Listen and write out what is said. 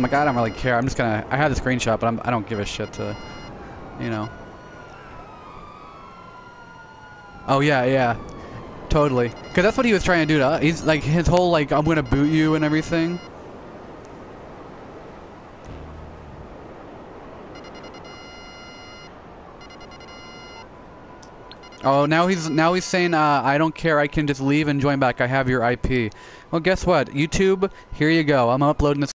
I'm like, I don't really care. I'm just gonna. I had the screenshot, but I'm, I don't give a shit to, you know. Oh yeah, yeah, totally. Cause that's what he was trying to do to. He's like his whole like, I'm gonna boot you and everything. Oh, now he's now he's saying, uh, I don't care. I can just leave and join back. I have your IP. Well, guess what? YouTube, here you go. I'm uploading this.